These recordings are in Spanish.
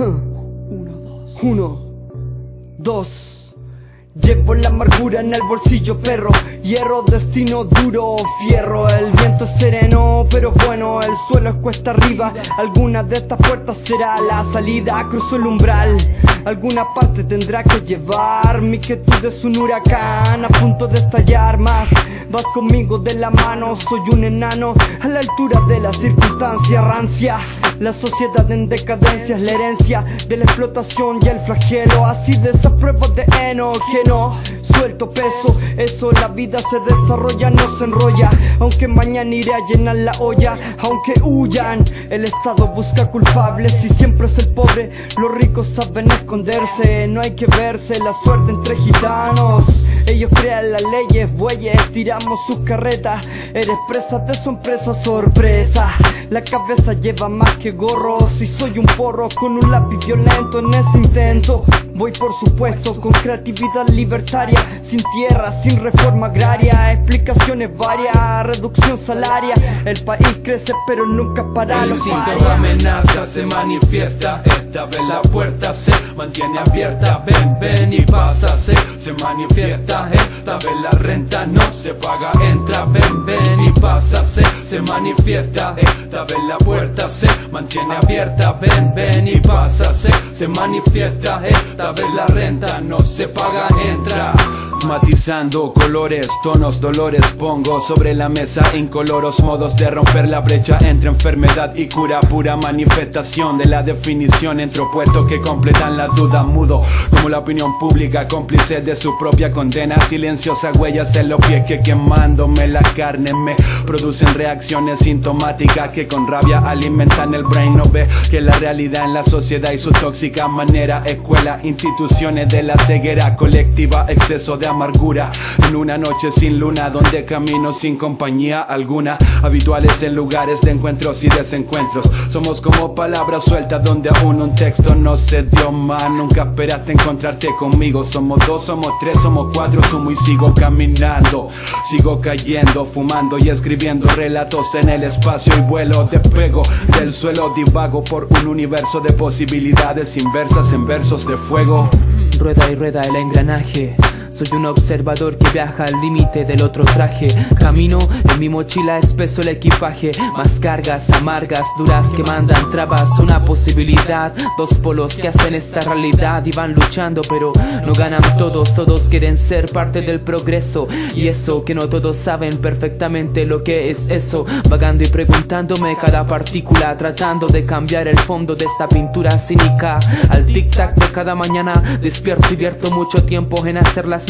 Uno, dos. Llevo la amargura en el bolsillo, perro. Hierro, destino duro, fierro. El viento es sereno, pero bueno, el suelo es cuesta arriba. Alguna de estas puertas será la salida. Cruzo el umbral. Alguna parte tendrá que llevar. Mi quietud es un huracán a punto de estallar más. Vas conmigo de la mano, soy un enano a la altura de la circunstancia rancia. La sociedad en decadencia es la herencia de la explotación y el flagelo. Así de de enógeno. Suelto peso, eso la vida se desarrolla, no se enrolla. Aunque mañana iré a llenar la olla, aunque huyan. El Estado busca culpables y siempre es el pobre. Los ricos saben no hay que verse la suerte entre gitanos. Ellos crean las leyes, bueyes, tiramos sus carretas. Eres presa de su empresa sorpresa. La cabeza lleva más que gorro. Si soy un porro con un lápiz violento en ese intento. Voy por supuesto con creatividad libertaria, sin tierra, sin reforma agraria, explicaciones varias, reducción salaria. El país crece pero nunca para El los instinto amenaza se manifiesta. Esta vez la puerta se mantiene abierta. Ven, ven y pásase. Se manifiesta. Esta vez la renta no se paga. Entra, ven, ven y pásase. Se manifiesta. Esta vez la puerta se mantiene abierta. Ven, ven y pásase. Se manifiesta Esta vez la renta no se paga Entra Matizando colores, tonos, dolores. Pongo sobre la mesa incoloros modos de romper la brecha entre enfermedad y cura. Pura manifestación de la definición entre opuestos que completan la duda. Mudo como la opinión pública cómplice de su propia condena. Silenciosas huellas en los pies que quemándome la carne. Me producen reacciones sintomáticas que con rabia alimentan el brain. No ve que la realidad en la sociedad y su tóxica manera. Escuela, instituciones de la ceguera colectiva Exceso de amargura. En una noche sin luna Donde camino sin compañía alguna. Habituales en lugares de encuentros y desencuentros. Somos como palabras sueltas donde aún un texto no se dio más. Nunca esperaste encontrarte conmigo. Somos dos, somos tres, somos cuatro. Sumo y sigo caminando. Sigo cayendo, fumando y escribiendo relatos en el espacio. Y vuelo Despego del suelo, divago por un universo de posibilidades inversas en versos de fuego. Rueda y rueda el engranaje. Soy un observador que viaja al límite del otro traje. Camino en mi mochila, espeso el equipaje. Más cargas amargas, duras que mandan trabas. Una posibilidad, dos polos que hacen esta realidad y van luchando, pero no ganan todos. Todos quieren ser parte del progreso. Y eso que no todos saben perfectamente lo que es eso. Vagando y preguntándome cada partícula, tratando de cambiar el fondo de esta pintura cínica. Al tic-tac de cada mañana despierto y vierto mucho tiempo en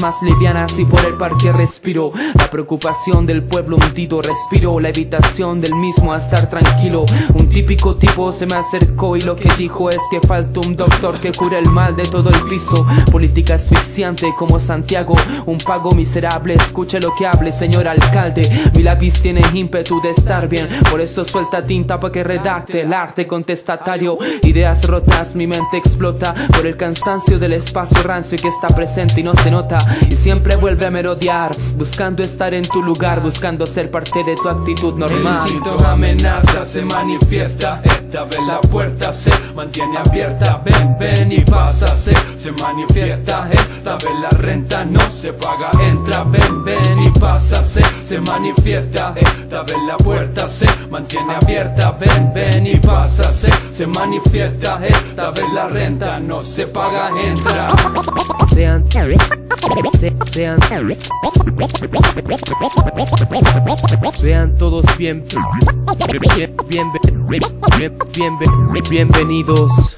más livianas y por el parque respiro. La preocupación del pueblo hundido respiro. La evitación del mismo a estar tranquilo. Un típico tipo se me acercó y lo que dijo es que falta un doctor que cure el mal de todo el piso. Política asfixiante como Santiago un pago miserable. Escuche lo que hable señor alcalde. Mi lápiz tiene ímpetu de estar bien. Por eso suelta tinta para que redacte el arte contestatario. Ideas rotas mi mente explota por el cansancio del espacio rancio que está presente y no se nota y siempre vuelve a merodear buscando estar en tu lugar buscando ser parte de tu actitud El normal instinto de amenaza se manifiesta Esta vez la puerta se mantiene abierta. Ven, ven y pásase Se manifiesta Esta vez la renta no se paga Entra, ven, ven y pásase Se manifiesta Esta vez la puerta se mantiene abierta. Ven, ven y pásase Se manifiesta Esta vez la renta no se paga Entra sean se- sean sean todos bien bien bien, bien, bien- bienvenidos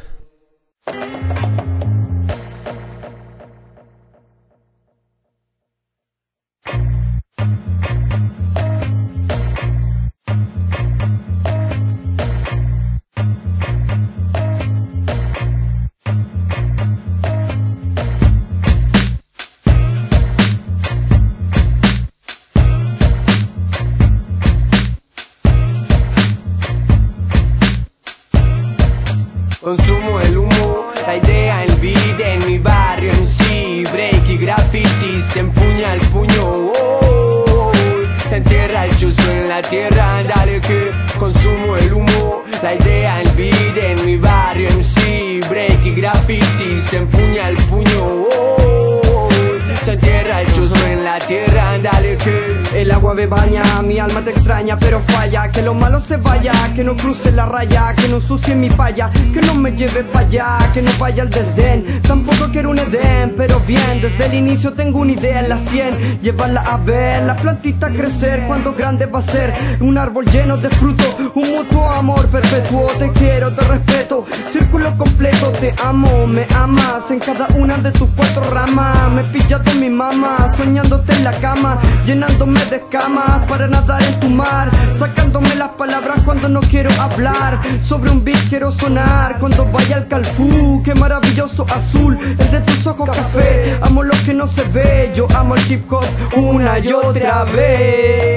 Te extraña pero falla. Que lo malo se vaya, que no cruce la raya Que no sucie mi palla, que no me lleve para allá Que no vaya al desdén, tampoco quiero un edén Pero bien, desde el inicio tengo una idea en la sien. Llevarla a ver, la plantita crecer Cuando grande va a ser. Un árbol lleno de fruto Un mutuo amor perpetuo. Te quiero, te respeto, círculo completo. Te amo, me amas en cada una de tus cuatro ramas. Me pillaste mi mamá, soñándote en la cama Llenándome de escamas para nadar tu mar Sacándome las palabras cuando no quiero hablar. Sobre un beat quiero sonar cuando vaya al calfú Qué maravilloso azul, el de tus ojos café. Amo lo que no se ve, yo amo el hip hop una y otra vez.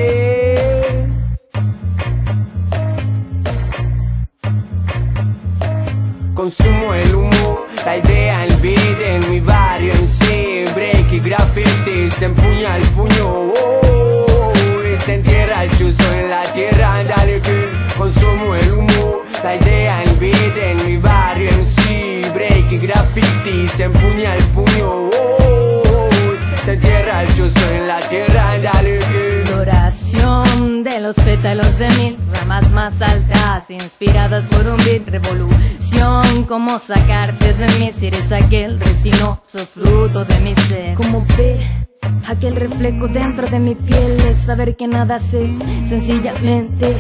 Consumo empuña el puño oh, Se entierra el chuzo en la tierra, dale que Floración de los pétalos de mil ramas más altas Inspiradas por un beat revolución. Como sacarte de mí si eres aquel resinoso fruto de mi ser. Como ver aquel reflejo dentro de mi piel Es saber que nada sé sencillamente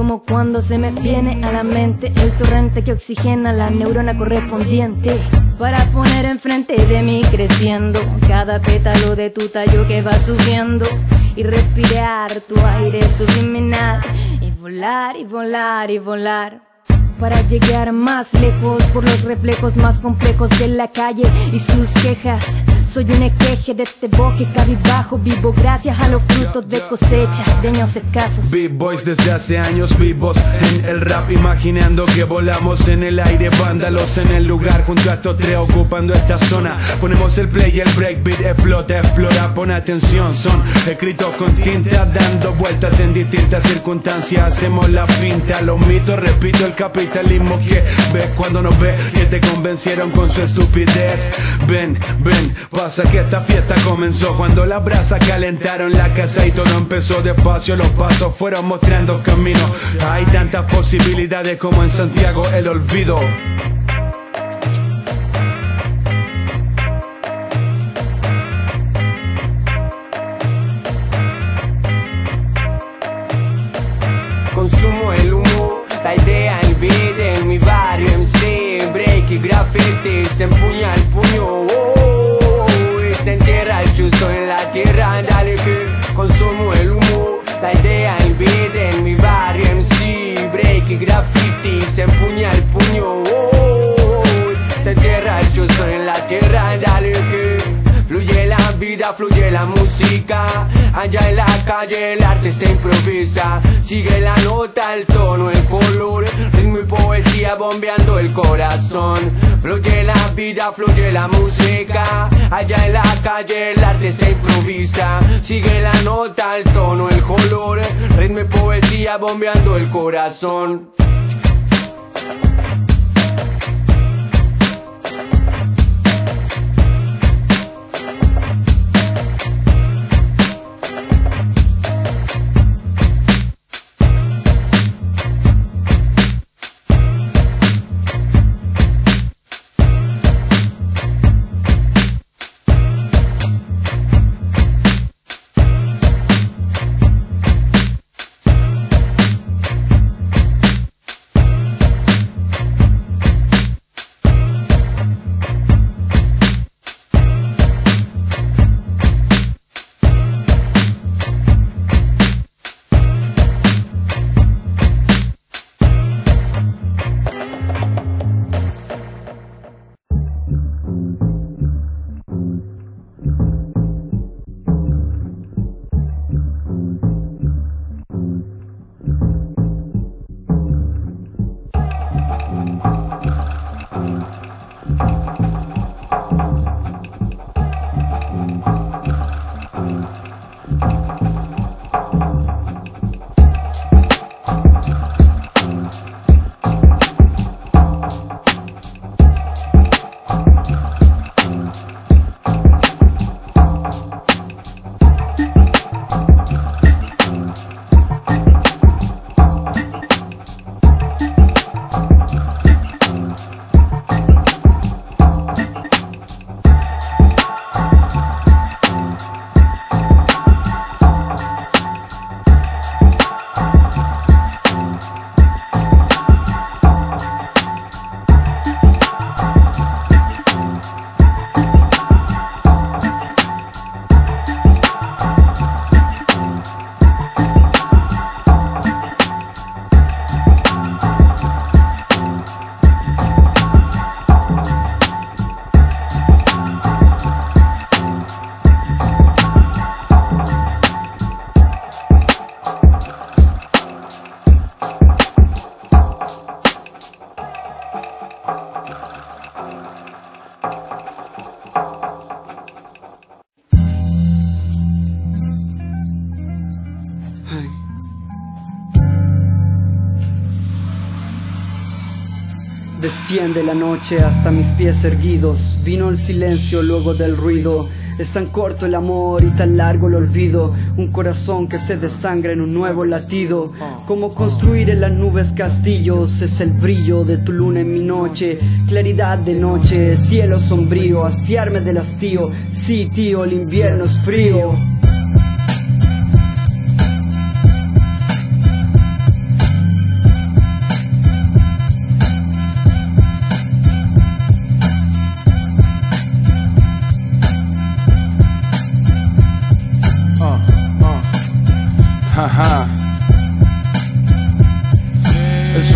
como cuando se me viene a la mente el torrente que oxigena la neurona correspondiente Para poner enfrente de mí creciendo cada pétalo de tu tallo que va subiendo Y respirar tu aire subliminal Y volar y volar y volar para llegar más lejos por los reflejos más complejos de la calle y sus quejas. Soy un equeje de este bosque bajo vivo gracias a los frutos de cosecha de años escasos. Big boys desde hace años vivos en el rap, imaginando que volamos en el aire, vándalos en el lugar junto a estos tres ocupando esta zona. Ponemos el play y el break, beat explota, explora, pon atención, son escritos con tinta, dando vueltas en distintas circunstancias. Hacemos la pinta, los mitos, repito, el capitalismo que ves cuando nos ve que te convencieron con su estupidez. Ven, ven, pasa que esta fiesta comenzó cuando las brasas calentaron la casa y todo empezó despacio. Los pasos fueron mostrando camino. Hay tantas posibilidades como en Santiago el olvido. Consumo el humo, la idea, el beat en mi barrio en sí Break y graffiti, se empuña consumo el humo, la idea, beat en mi barrio sí Break y graffiti, se empuña el puño. Se entierra el chuzo en la tierra Dale que vida, fluye la música. Allá en la calle el arte se improvisa. Sigue la nota, el tono, el color. Ritmo y poesía bombeando el corazón. Fluye la vida, fluye la música. Allá en la calle el arte se improvisa. Sigue la nota, el tono, el color. Ritmo y poesía bombeando el corazón Desciende la noche hasta mis pies erguidos. Vino el silencio luego del ruido. Es tan corto el amor y tan largo el olvido. Un corazón que se desangra en un nuevo latido. Como construir en las nubes castillos. Es el brillo de tu luna en mi noche. Claridad de noche, cielo sombrío. Haciarme del hastío. Sí, tío, el invierno es frío. El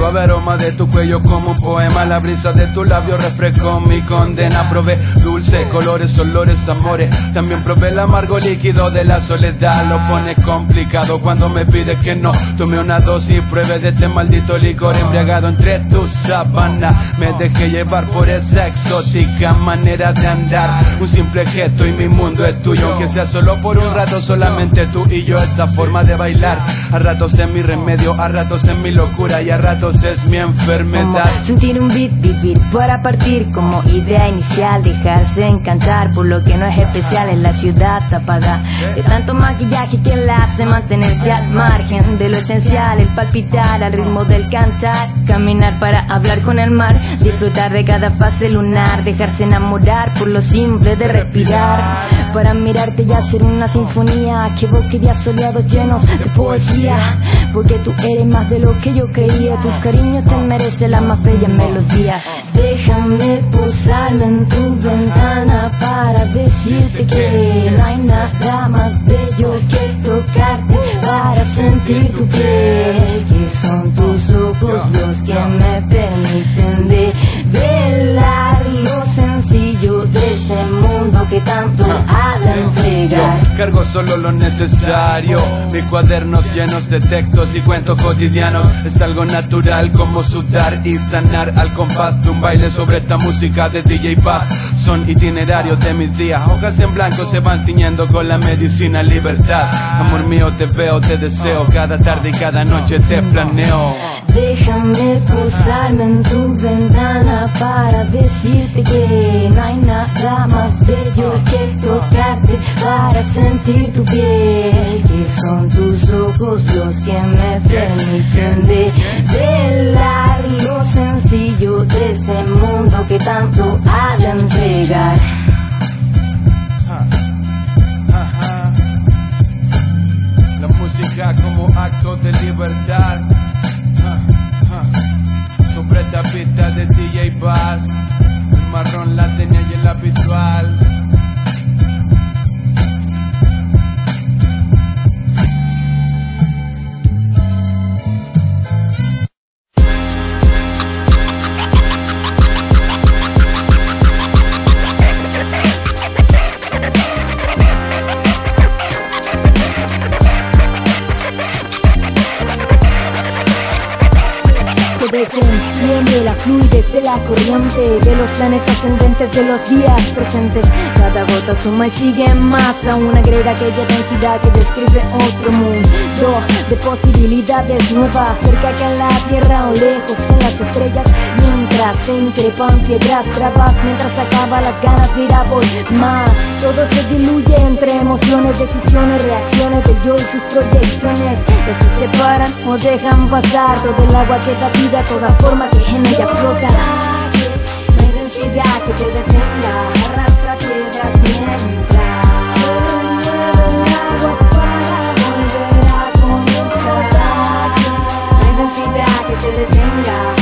suave aroma de tu cuello como un poema. La brisa de tu labio refrescó mi condena. Probé dulce, colores, olores, amores. También probé el amargo líquido de la soledad. Lo pones complicado cuando me pides que no Tome una dosis, pruebe de este maldito licor Embriagado entre tus sábanas Me dejé llevar por esa exótica manera de andar. Un simple gesto y mi mundo es tuyo. Aunque sea solo por un rato, solamente tú y yo. Esa forma de bailar. A ratos es mi remedio, a ratos es mi locura Y a ratos es mi enfermedad. Como sentir un beat, vivir para partir como idea inicial, dejarse encantar por lo que no es especial en la ciudad tapada de tanto maquillaje que la hace mantenerse al margen de lo esencial, el palpitar al ritmo del cantar, caminar para hablar con el mar, disfrutar de cada fase lunar, dejarse enamorar por lo simple de respirar, para mirarte y hacer una sinfonía que evoque días soleados llenos de poesía, porque tú eres más de lo que yo creía, cariño te merece las más bellas melodías. Déjame posarme en tu ventana para decirte que no hay nada más bello que tocarte para sentir tu piel, que son tus ojos los que me permiten develar lo sencillo de este mundo que tanto ha de entregar. Cargo solo lo necesario. Mis cuadernos llenos de textos y cuentos cotidianos. Es algo natural como sudar y sanar Al compás de un baile sobre esta música de DJ Bass. Son itinerarios de mis días. Hojas en blanco se van tiñendo con la medicina libertad. Amor mío te veo, te deseo. Cada tarde y cada noche te planeo. Déjame posarme en tu ventana para decirte que no hay nada más bello que tocarte para sentir tu piel, que son tus ojos los que me permiten develar lo sencillo de este mundo que tanto ha de entregar. La música como acto de libertad. Sobre esta pista de DJ Bass. El marrón la tenía y el habitual corriente de los planes ascendentes de los días presentes. Cada gota suma y sigue más, aún agrega aquella densidad que describe otro mundo de posibilidades nuevas, cerca que en la tierra o lejos en las estrellas. Mientras se increpan piedras trabas, mientras acaba las ganas de ir a por más. Todo se diluye entre emociones, decisiones, reacciones de yo y sus proyecciones. Que se separan o dejan pasar todo el agua que da vida, toda forma que en ella flota. No hay densidad que te detenga, arrastra piedras mientras se remueve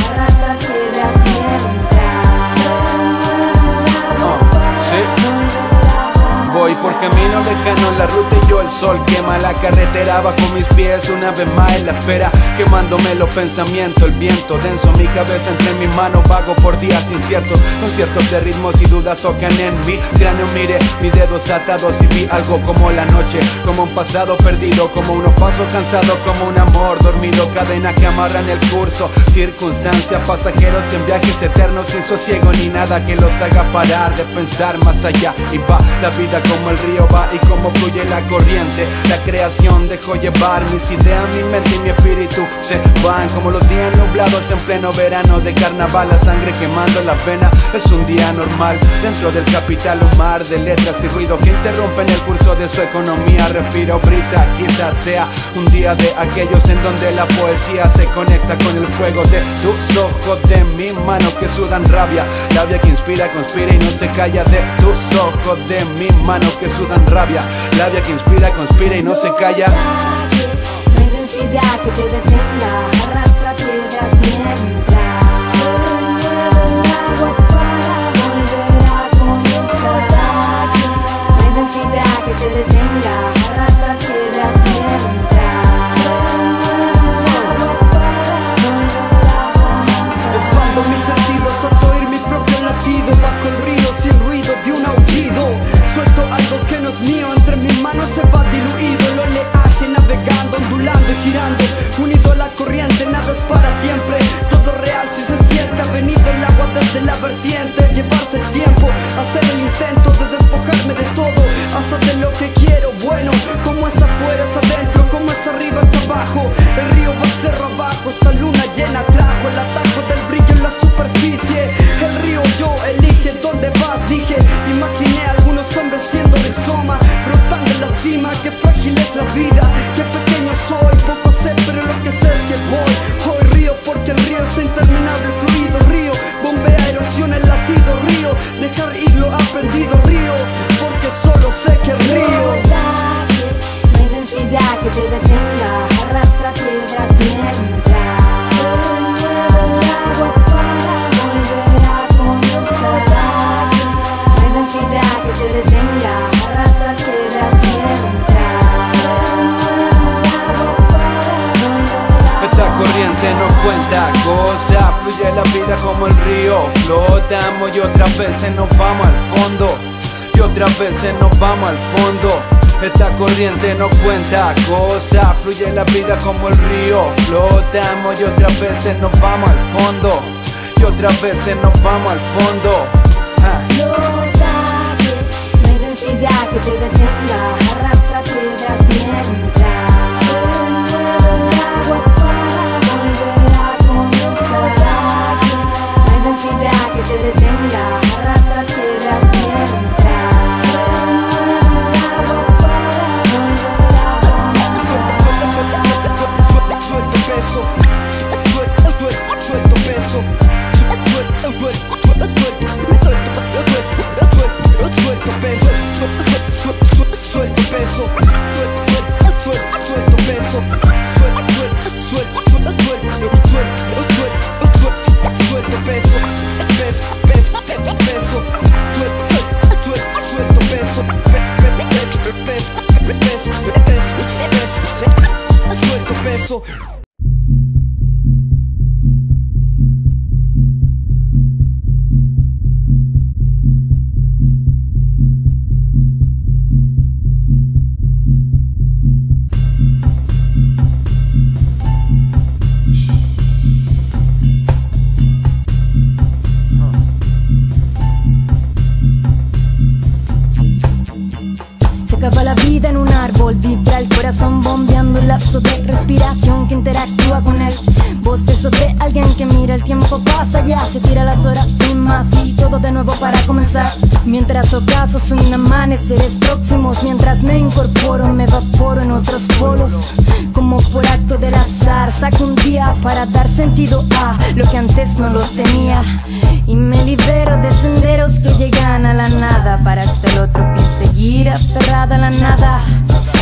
por camino lejano, la ruta y yo el sol quema la carretera bajo mis pies una vez más en la espera, quemándome los pensamientos, el viento denso, mi cabeza entre mis manos, vago por días inciertos, conciertos de ritmos y dudas tocan en mi cráneo, mire mis dedos atados y vi algo como la noche, como un pasado perdido, como unos pasos cansados, como un amor dormido, cadenas que amarran el curso, circunstancias, pasajeros en viajes eternos sin sosiego ni nada que los haga parar de pensar más allá y va la vida como el río va y como fluye la corriente. La creación dejó llevar mis ideas, mi mente y mi espíritu Se van. Como los días nublados en pleno verano de carnaval La sangre quemando la pena es un día normal Dentro del capital un mar de letras y ruido Que interrumpen el curso de su economía. Respiro brisa, quizás sea un día de aquellos En donde la poesía se conecta con el fuego de tus ojos De mis manos que sudan rabia. Labia que inspira, conspira y no se calla De tus ojos, de mis manos que sudan rabia. Labia que inspira, conspira y no se calla. No hay densidad que te detenga Arrastra piedras mientras. Se remueve el agua para volver a comenzar No hay densidad que te detenga Arrastra piedras mientras Se remueve el agua para volver a comenzar Expando mis sentidos girando Unido a la corriente, nada es para siempre. Todo real si se siente, ha venido el agua desde la vertiente Llevarse el tiempo, Y otras veces nos vamos al fondo. Y otras veces nos vamos al fondo. Esta corriente no cuenta cosa Fluye la vida como el río. Flotamos y otras veces nos vamos al fondo. Y otras veces nos vamos al fondo. Ah. Flotaje, no densidad que te detenga. Arrastra piedras mientras Suelto peso, suelto, suelto, suelto peso, suelto, suelto, suelto, suelto, suelto peso, el tiempo pasa ya, se tira las horas sin más y todo de nuevo para comenzar. Mientras ocaso son amaneceres próximos, mientras me incorporo me evaporo en otros polos. Como por acto del azar, saco un día para dar sentido a lo que antes no lo tenía. Y me libero de senderos que llegan a la nada para hasta el otro fin seguir aferrada a la nada.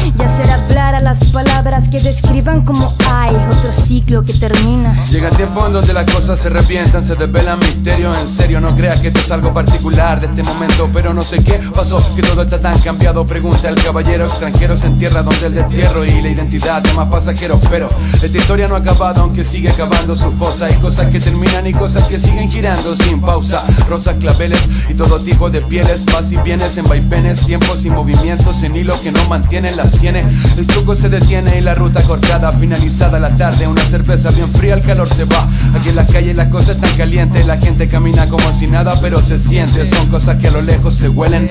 Y hacer hablar a las palabras que describan como hay otro ciclo que termina. Llega el tiempo en donde las cosas se arrepientan, se desvelan misterios. En serio, no creas que esto es algo particular de este momento, pero no sé qué pasó, que todo está tan cambiado. Pregunta el caballero extranjero, se entierra donde el destierro y la identidad de más pasajeros. Pero esta historia no ha acabado, aunque sigue cavando su fosa. Hay cosas que terminan y cosas que siguen girando sin pausa. Rosas, claveles y todo tipo de pieles, vas y vienes en vaivenes, tiempos y movimientos en hilo que no mantienen las El flujo se detiene y la ruta cortada, finalizada la tarde. Una cerveza bien fría, el calor se va. Aquí en la calle las cosas están calientes, la gente camina como si nada, pero se siente. Son cosas que a lo lejos se huelen.